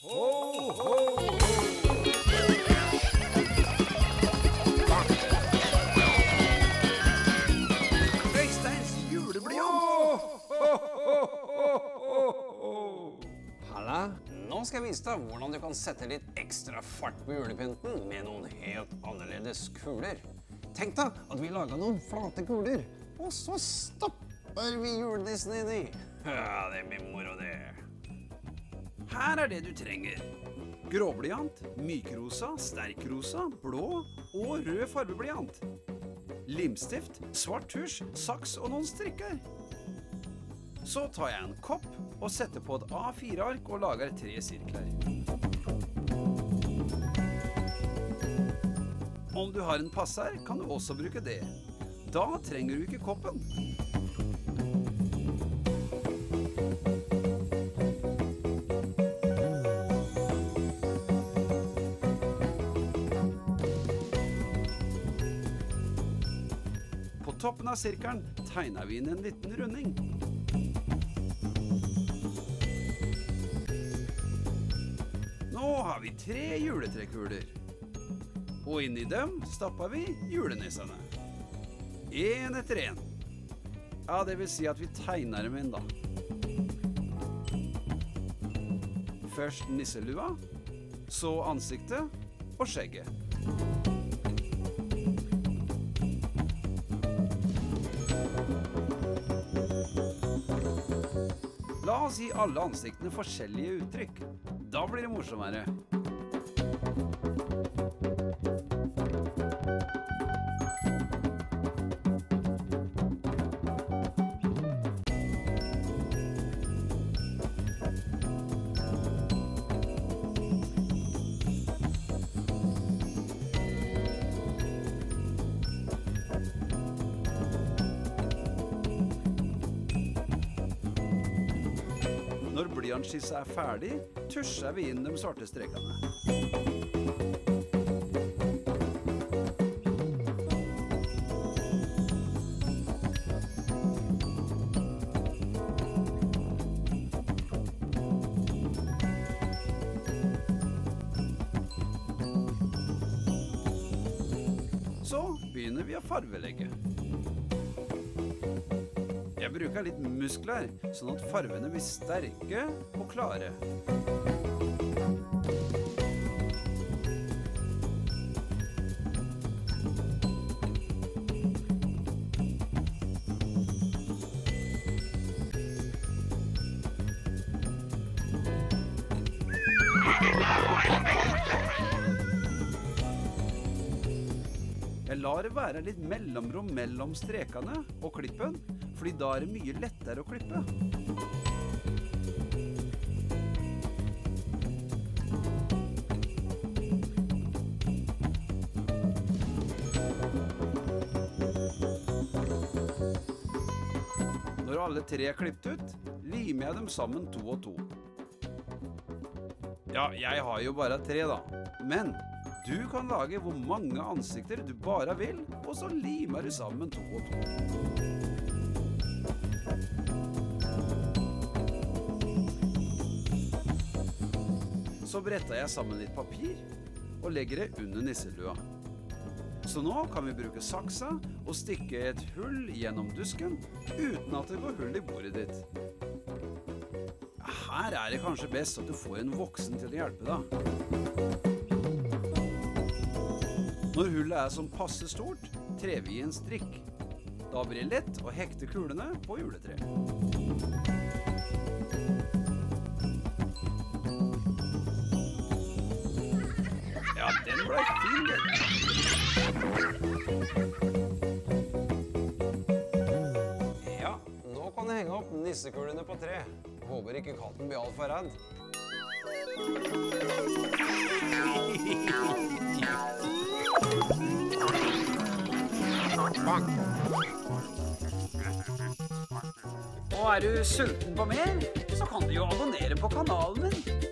Øysteins juleblyant. Halla. Nå skal jeg vise deg hvordan du kan sette litt ekstra fart på julepynten med noen helt annerledes kuler. Tenk deg at vi laga noen flate kuler, og så stapper vi julenissen inni. Ja, det blir moro. Her er det du trenger. Gråblyant, mykrosa, sterkrosa, blå og rød fargeblyant. Limstift, svart tusj, saks og noen strikker. Så tar jeg en kopp og setter på et A4-ark og lager tre sirkler. Om du har en passer, kan du også bruke det. Da trenger du ikke koppen. Toppen av sirkelen tegna vi inn en liten runding. Nå har vi tre juletrekuler. Og inni dem stappa vi julenissene. Én etter én. Ja, det vil si at vi tegner dem inn, da. Først nisselua, så ansiktet og skjegget. La oss gi alle ansiktene forskjellige uttrykk. Da blir det morsommere. Når blyantskissa er ferdig, tusjer vi inn de svarte strekene. Begynner vi å farvelegge. Jeg bruker litt muskler, sånn at farvene blir sterke og klare. Jeg lar det være litt mellomrom mellom strekene og klippen, fordi da er det mye lettere å klippe. Når alle tre er klippet ut, limer jeg dem sammen to og to. Ja, jeg har jo bare tre, da. Men du kan lage hvor mange ansikter du bare vil, og så limer du sammen to og to. Så bretter jeg sammen litt papir og legger det under nisselua. Så nå kan vi bruke saksa og stikke et hull gjennom dusken uten at det går hull i bordet ditt. Her er det kanskje best at du får en voksen til å hjelpe deg. Når hullet er som passe stort, trer vi i en strikk. Da blir det lett å hekte kulene på juletreet. Ja, den ble fin, den. Ja, nå kan du henge opp nissekulene på tre. Håper ikke katten blir altfor redd. Og er du sulten på mer, så kan du jo abonnere på kanalen min.